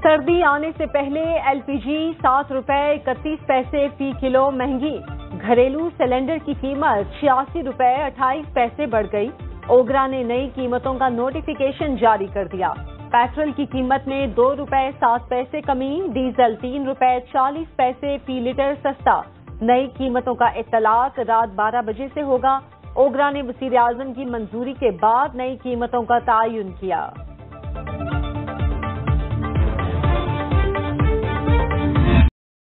सर्दी आने से पहले एलपीजी सात रुपए इकतीस पैसे फ़ी किलो महँगी। घरेलू सिलेंडर की कीमत छियासी रुपए अट्ठाईस पैसे बढ़ गई। ओगरा ने नई कीमतों का नोटिफिकेशन जारी कर दिया। पेट्रोल की कीमत में दो रुपए सात पैसे कमी, डीजल तीन रुपए चालीस पैसे फ़ी लीटर सस्ता। नई कीमतों का इतलाक रात 12 बजे से होगा। ओगरा ने वज़ीर आज़म की मंजूरी के बाद नई कीमतों का तयन किया।